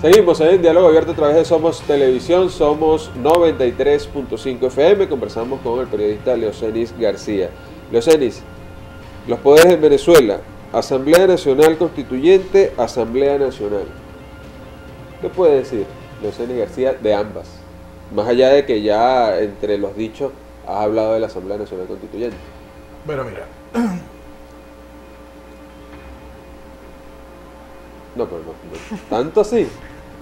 Seguimos en Diálogo Abierto a través de Somos Televisión, somos 93.5 FM. Conversamos con el periodista Leocenis García. Leocenis, los poderes en Venezuela, Asamblea Nacional Constituyente, Asamblea Nacional. ¿Qué puede decir Leocenis García de ambas? Más allá de que ya entre los dichos has hablado de la Asamblea Nacional Constituyente. Bueno, mira. No, pero no, no tanto así.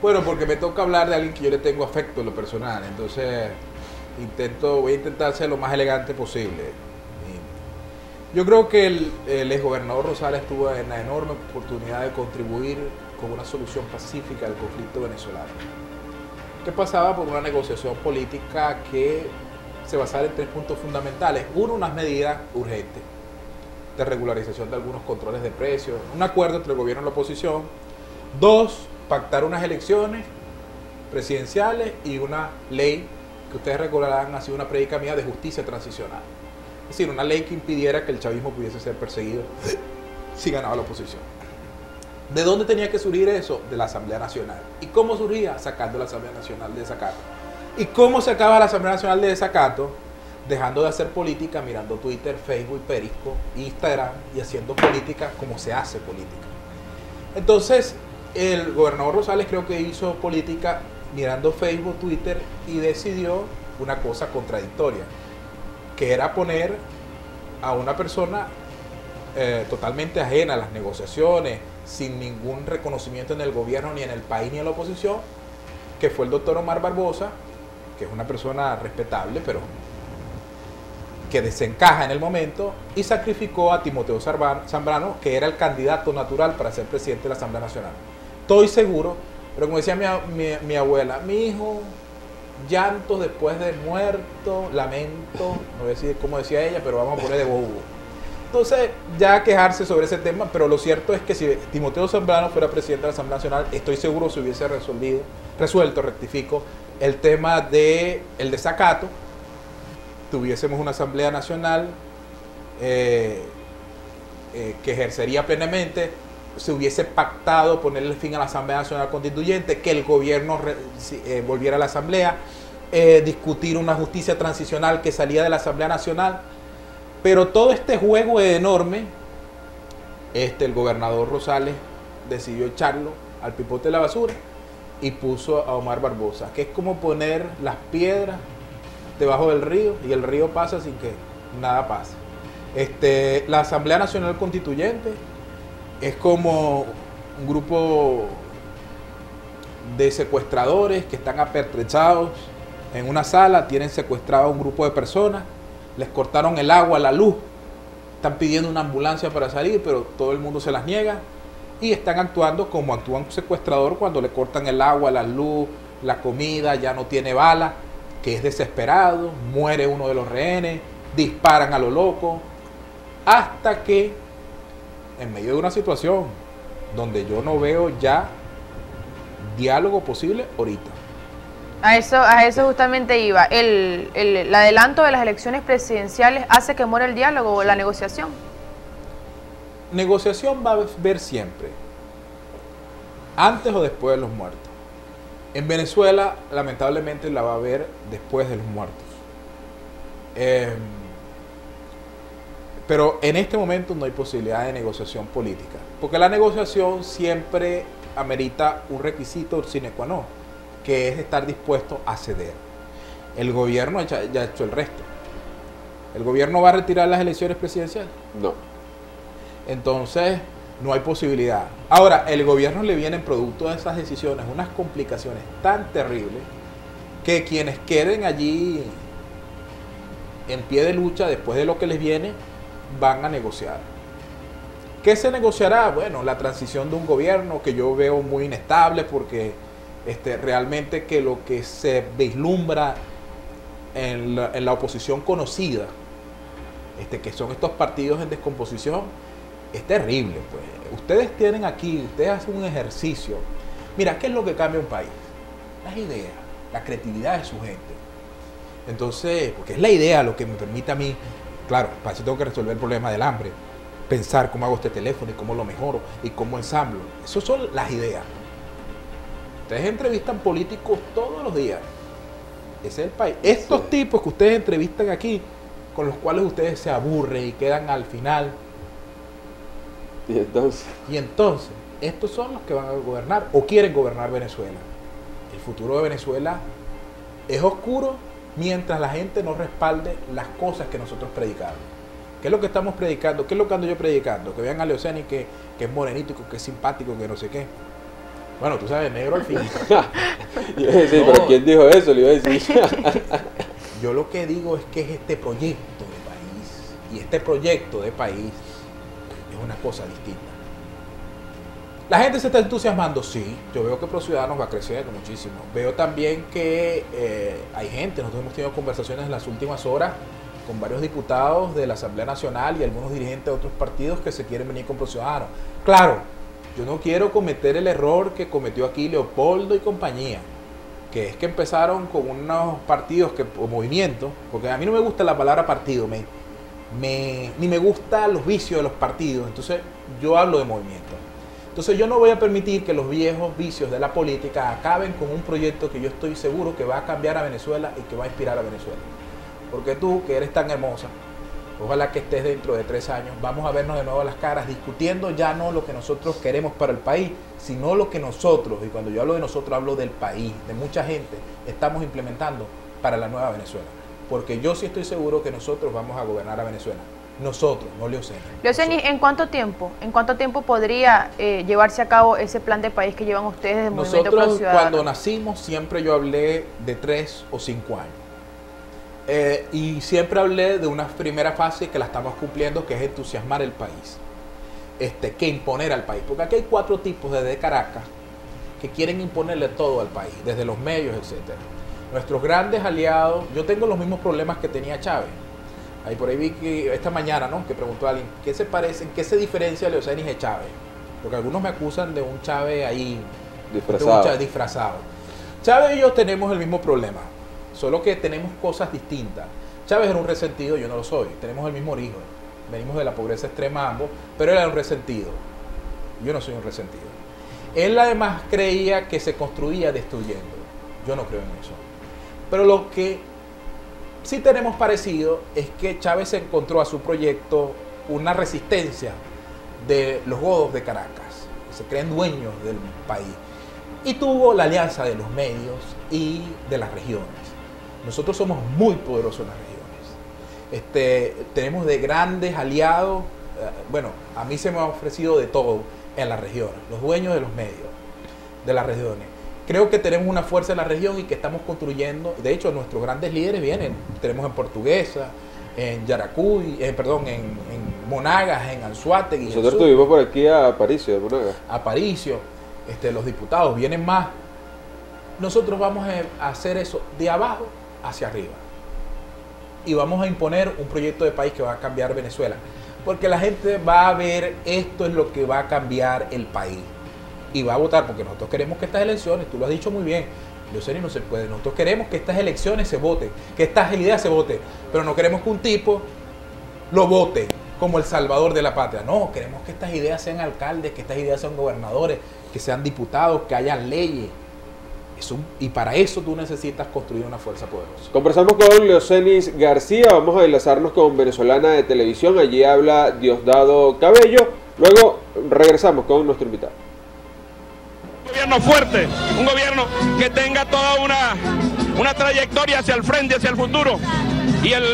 Bueno, porque me toca hablar de alguien que yo le tengo afecto en lo personal, entonces intento, voy a intentar ser lo más elegante posible. Yo creo que el, el exgobernador Rosales tuvo en la enorme oportunidad de contribuir con una solución pacífica al conflicto venezolano, que pasaba por una negociación política que se basaba en tres puntos fundamentales. Uno, unas medidas urgentes de regularización de algunos controles de precios, un acuerdo entre el gobierno y la oposición. Dos, pactar unas elecciones presidenciales y una ley que ustedes recordarán ha sido una predica mía de justicia transicional. Es decir, una ley que impidiera que el chavismo pudiese ser perseguido si ganaba la oposición. ¿De dónde tenía que surgir eso? De la Asamblea Nacional. ¿Y cómo surgía? Sacando la Asamblea Nacional de desacato. ¿Y cómo se acaba la Asamblea Nacional de desacato? Dejando de hacer política, mirando Twitter, Facebook, Perisco, Instagram y haciendo política como se hace política. Entonces, el gobernador Rosales creo que hizo política mirando Facebook, Twitter y decidió una cosa contradictoria, que era poner a una persona eh, totalmente ajena a las negociaciones, sin ningún reconocimiento en el gobierno, ni en el país, ni en la oposición, que fue el doctor Omar Barbosa, que es una persona respetable, pero que desencaja en el momento, y sacrificó a Timoteo Zambrano, que era el candidato natural para ser presidente de la Asamblea Nacional. Estoy seguro, pero como decía mi, abuela, mi hijo, llantos después de muerto, lamento, no voy a decir cómo decía ella, pero vamos a poner de bobo. Entonces, ya quejarse sobre ese tema, pero lo cierto es que si Timoteo Zambrano fuera presidente de la Asamblea Nacional, estoy seguro se hubiese resolvido, resuelto, rectifico, el tema del el desacato, tuviésemos una Asamblea Nacional eh, eh, que ejercería plenamente, se hubiese pactado ponerle fin a la Asamblea Nacional Constituyente, que el gobierno eh, volviera a la Asamblea, discutir una justicia transicional que salía de la Asamblea Nacional, pero todo este juego enorme, este, el gobernador Rosales decidió echarlo al pipote de la basura y puso a Omar Barbosa, que es como poner las piedras debajo del río y el río pasa sin que nada pase. Este, la Asamblea Nacional Constituyente es como un grupo de secuestradores que están apertrechados en una sala, tienen secuestrado a un grupo de personas, les cortaron el agua, la luz, están pidiendo una ambulancia para salir, pero todo el mundo se las niega y están actuando como actúa un secuestrador cuando le cortan el agua, la luz, la comida, ya no tiene bala, que es desesperado, muere uno de los rehenes, disparan a lo loco, hasta que en medio de una situación donde yo no veo ya diálogo posible ahorita. A eso, a eso justamente iba. El, el, el adelanto de las elecciones presidenciales hace que muera el diálogo o la negociación. Negociación va a haber siempre, antes o después de los muertos. En Venezuela, lamentablemente, la va a haber después de los muertos. Eh, pero en este momento no hay posibilidad de negociación política, porque la negociación siempre amerita un requisito sine qua non, que es estar dispuesto a ceder. El gobierno ya, ya ha hecho el resto. ¿El gobierno va a retirar las elecciones presidenciales? No. Entonces, no hay posibilidad. Ahora, el gobierno le vienen producto de esas decisiones unas complicaciones tan terribles que quienes queden allí en pie de lucha después de lo que les viene van a negociar. ¿Qué se negociará? Bueno, la transición de un gobierno que yo veo muy inestable porque este, realmente que lo que se vislumbra en la, oposición conocida, este, que son estos partidos en descomposición, es terrible. Pues. Ustedes tienen aquí, ustedes hacen un ejercicio. Mira, ¿qué es lo que cambia un país? Las ideas, la creatividad de su gente. Entonces, porque es la idea lo que me permite a mí, claro, para eso tengo que resolver el problema del hambre, pensar cómo hago este teléfono y cómo lo mejoro y cómo ensamblo. Esas son las ideas. Ustedes entrevistan políticos todos los días. Ese es el país. Estos tipos que ustedes entrevistan aquí, con los cuales ustedes se aburren y quedan al final. Y entonces, Y entonces, estos son los que van a gobernar o quieren gobernar Venezuela. El futuro de Venezuela es oscuro mientras la gente no respalde las cosas que nosotros predicamos. ¿Qué es lo que estamos predicando? ¿Qué es lo que ando yo predicando? Que vean a Leoceni que, que es morenito, que es simpático, que no sé qué. Bueno, tú sabes, negro al fin. yo iba a decir, No. pero ¿quién dijo eso? Le iba a decir. Yo lo que digo es que es este proyecto de país. Y este proyecto de país es una cosa distinta. La gente se está entusiasmando, sí. Yo veo que Pro Ciudadanos va creciendo muchísimo. Veo también que eh, hay gente, nosotros hemos tenido conversaciones en las últimas horas con varios diputados de la Asamblea Nacional y algunos dirigentes de otros partidos que se quieren venir con Pro Ciudadanos. Claro, yo no quiero cometer el error que cometió aquí Leopoldo y compañía que es que empezaron con unos partidos que, o movimientos, porque a mí no me gusta la palabra partido, ni me gustan los vicios de los partidos, entonces yo hablo de movimiento. Entonces yo no voy a permitir que los viejos vicios de la política acaben con un proyecto que yo estoy seguro que va a cambiar a Venezuela y que va a inspirar a Venezuela. Porque tú, que eres tan hermosa, ojalá que estés dentro de tres años, vamos a vernos de nuevo a las caras discutiendo ya no lo que nosotros queremos para el país, sino lo que nosotros, y cuando yo hablo de nosotros hablo del país, de mucha gente, estamos implementando para la nueva Venezuela. Porque yo sí estoy seguro que nosotros vamos a gobernar a Venezuela. Nosotros, no Leocena. Leoceni, ¿en cuánto tiempo? ¿En cuánto tiempo podría eh, llevarse a cabo ese plan de país que llevan ustedes Movimiento Pro Nosotros Ciudadano? cuando nacimos siempre yo hablé de tres o cinco años. Eh, y siempre hablé de una primera fase que la estamos cumpliendo, que es entusiasmar el país. Este, que imponer al país. Porque aquí hay cuatro tipos desde Caracas que quieren imponerle todo al país, desde los medios, etcétera. Nuestros grandes aliados, yo tengo los mismos problemas que tenía Chávez. Ahí por ahí vi que esta mañana, ¿no? Que preguntó a alguien, ¿qué se parecen, qué se diferencia Leocenis de Chávez? Porque algunos me acusan de un Chávez ahí Disfrazado. de un Chávez disfrazado. Chávez y yo tenemos el mismo problema, solo que tenemos cosas distintas. Chávez era un resentido, yo no lo soy. Tenemos el mismo origen. Venimos de la pobreza extrema ambos, pero él era un resentido. Yo no soy un resentido. Él además creía que se construía destruyendo. Yo no creo en eso. Pero lo que sí tenemos parecido es que Chávez encontró a su proyecto una resistencia de los godos de Caracas, que se creen dueños del país. Y tuvo la alianza de los medios y de las regiones. Nosotros somos muy poderosos en las regiones. Este, tenemos de grandes aliados, eh, bueno, a mí se me ha ofrecido de todo en las regiones, los dueños de los medios, de las regiones. Creo que tenemos una fuerza en la región y que estamos construyendo, de hecho nuestros grandes líderes vienen, tenemos en Portuguesa, en Yaracuy, eh, perdón, en, en Monagas, en Anzuategui, en Nosotros Sucre, tuvimos por aquí a Aparicio de Monaga. Aparicio, este, los diputados, vienen más. Nosotros vamos a hacer eso de abajo hacia arriba. Y vamos a imponer un proyecto de país que va a cambiar Venezuela. Porque la gente va a ver esto es lo que va a cambiar el país. Y va a votar porque nosotros queremos que estas elecciones, tú lo has dicho muy bien, Leoceni no se puede, nosotros queremos que estas elecciones se voten, que estas ideas se voten, pero no queremos que un tipo lo vote como el salvador de la patria. No, queremos que estas ideas sean alcaldes, que estas ideas sean gobernadores, que sean diputados, que haya leyes. Es un- y para eso tú necesitas construir una fuerza poderosa. Conversamos con Leocenis García, vamos a enlazarnos con Venezolana de Televisión, allí habla Diosdado Cabello, luego regresamos con nuestro invitado. Gobierno fuerte, un gobierno que tenga toda una, una trayectoria hacia el frente, hacia el futuro. Y el,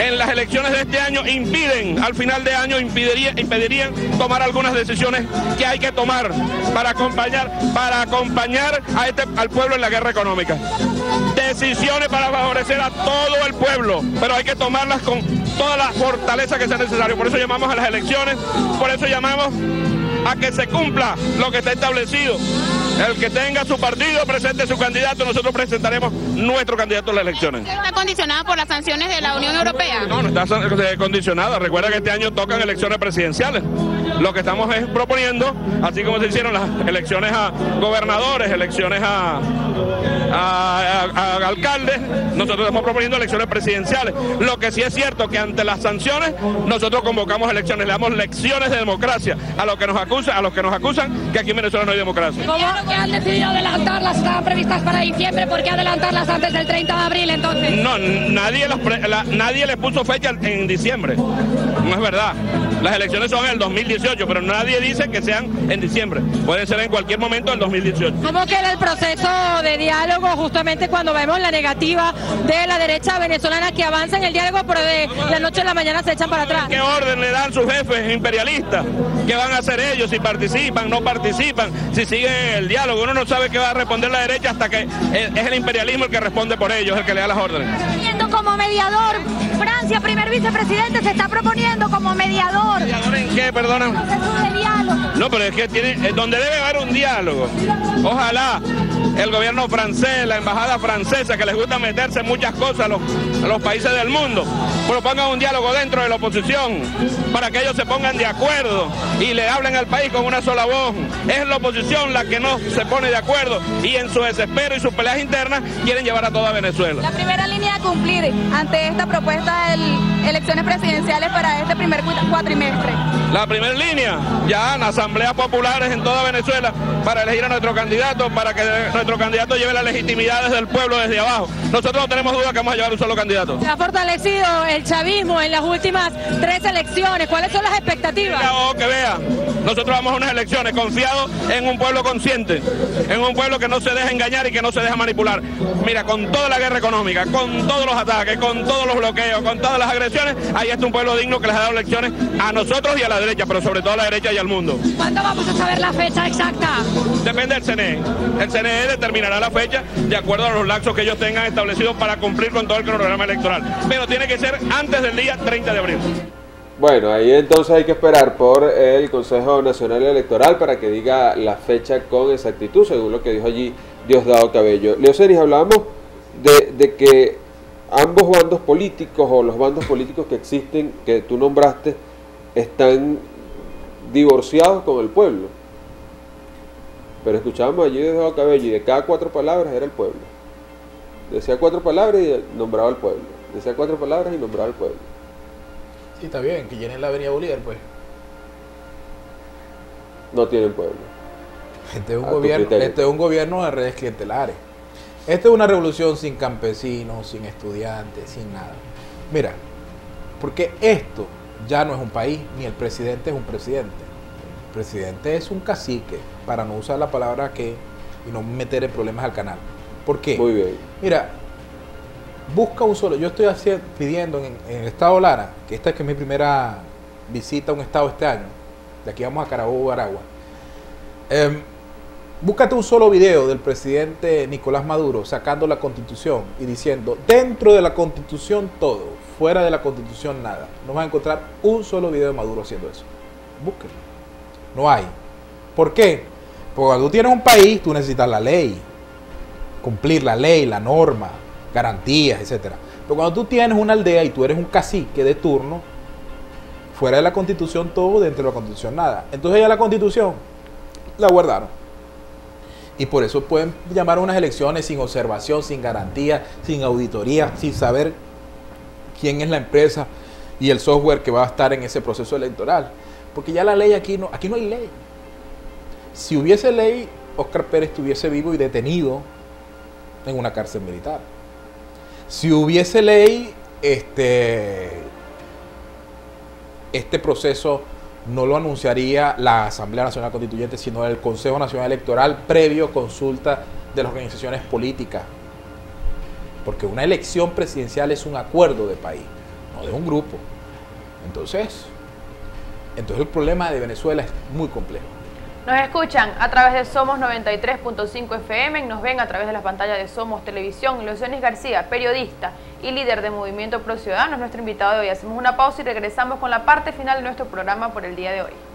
en las elecciones de este año impiden, al final de año impediría, impedirían tomar algunas decisiones que hay que tomar para acompañar, para acompañar a este, al pueblo en la guerra económica. Decisiones para favorecer a todo el pueblo, pero hay que tomarlas con toda la fortaleza que sea necesario. Por eso llamamos a las elecciones, por eso llamamos a que se cumpla lo que está establecido. El que tenga su partido presente su candidato, nosotros presentaremos nuestro candidato a las elecciones. está condicionada por las sanciones de la Unión Europea. No, no está condicionada. Recuerda que este año tocan elecciones presidenciales. Lo que estamos es proponiendo, así como se hicieron las elecciones a gobernadores, elecciones a, a- a- alcaldes, nosotros estamos proponiendo elecciones presidenciales. Lo que sí es cierto que ante las sanciones nosotros convocamos elecciones, le damos lecciones de democracia a los que nos acusan, a los que nos acusan que aquí en Venezuela no hay democracia. ¿Cómo que han decidido adelantarlas? Estaban previstas para diciembre, ¿por qué adelantarlas antes del 30 de abril entonces? No, nadie, las pre- la- nadie le puso fecha en diciembre. No es verdad. Las elecciones son en el 2018, pero nadie dice que sean en diciembre. Puede ser en cualquier momento del 2018. ¿Cómo queda el proceso de diálogo justamente cuando vemos la negativa de la derecha venezolana que avanza en el diálogo, pero de la noche a la mañana se echan para atrás? ¿Qué orden le dan sus jefes imperialistas? ¿Qué van a hacer ellos? Si participan, no participan, si siguen el diálogo. Uno no sabe qué va a responder la derecha hasta que es el imperialismo el que responde por ellos, el que le da las órdenes. Proponiendo como mediador, Francia, primer vicepresidente, se está proponiendo como mediador. ¿Mediador en qué, perdona? De. No, pero es que tiene, es donde debe haber un diálogo. Ojalá el gobierno francés, la embajada francesa, que les gusta meterse en muchas cosas a los, a los países del mundo, propongan un diálogo dentro de la oposición para que ellos se pongan de acuerdo y le hablen al país con una sola voz. Es la oposición la que no se pone de acuerdo y en su desespero y sus peleas internas quieren llevar a toda Venezuela. La primera línea a cumplir ante esta propuesta de elecciones presidenciales para este primer cu- cuatrimestre. La primera línea, ya en asambleas populares en toda Venezuela para elegir a nuestro candidato, para que nuestro candidato lleve la legitimidad desde el pueblo, desde abajo. Nosotros no tenemos duda que vamos a llevar un solo candidato. Se ha fortalecido el chavismo en las últimas tres elecciones. ¿Cuáles son las expectativas? Que vea, nosotros vamos a unas elecciones confiados en un pueblo consciente, en un pueblo que no se deja engañar y que no se deja manipular. Mira, con toda la guerra económica, con todos los ataques, con todos los bloqueos, con todas las agresiones, ahí está un pueblo digno que les ha dado lecciones a nosotros y a la derecha, pero sobre todo a la derecha y al mundo. ¿Cuándo vamos a saber la fecha exacta? Depende del CNE. El CNE determinará la fecha de acuerdo a los lapsos que ellos tengan establecidos para cumplir con todo el cronograma electoral. Pero tiene que ser antes del día 30 de abril. Bueno, ahí entonces hay que esperar por el Consejo Nacional Electoral para que diga la fecha con exactitud, según lo que dijo allí Diosdado Cabello. Leoceris, hablábamos de, de que ambos bandos políticos o los bandos políticos que existen, que tú nombraste, están divorciados con el pueblo. Pero escuchábamos allí Diosdado Cabello y de cada cuatro palabras era el pueblo. Decía cuatro palabras y nombraba al pueblo. Decía cuatro palabras y nombraba al pueblo. Sí, está bien, que llenen la avenida Bolívar, pues. No tienen pueblo. Este es un gobierno, este es un gobierno de redes clientelares. Esta es una revolución sin campesinos, sin estudiantes, sin nada. Mira, porque esto ya no es un país, ni el presidente es un presidente. El presidente es un cacique, para no usar la palabra que y no meter en problemas al canal. ¿Por qué? Muy bien. Mira, busca un solo. Yo estoy haciendo, pidiendo en, en el estado Lara, que esta es que es mi primera visita a un estado este año. De aquí vamos a Carabobo, Aragua. Em, búscate un solo video del presidente Nicolás Maduro sacando la constitución y diciendo, dentro de la constitución todo, fuera de la constitución nada. No vas a encontrar un solo video de Maduro haciendo eso. Búsquelo. No hay. ¿Por qué? Porque cuando tú tienes un país, tú necesitas la ley cumplir la ley, la norma, garantías, etcétera. Pero cuando tú tienes una aldea y tú eres un cacique de turno, fuera de la constitución todo, dentro de la constitución nada. Entonces ya la constitución la guardaron. Y por eso pueden llamar a unas elecciones sin observación, sin garantía, sin auditoría, sin saber quién es la empresa y el software que va a estar en ese proceso electoral. Porque ya la ley aquí no, aquí no hay ley. Si hubiese ley, Oscar Pérez estuviese vivo y detenido en una cárcel militar. Si hubiese ley, este, este proceso no lo anunciaría la Asamblea Nacional Constituyente, sino el Consejo Nacional Electoral previo consulta de las organizaciones políticas. Porque una elección presidencial es un acuerdo de país, no de un grupo. Entonces, entonces el problema de Venezuela es muy complejo. Nos escuchan a través de Somos 93.5 FM, nos ven a través de las pantallas de Somos Televisión. Leocenis García, periodista y líder de Movimiento Pro Ciudadano, es nuestro invitado de hoy. Hacemos una pausa y regresamos con la parte final de nuestro programa por el día de hoy.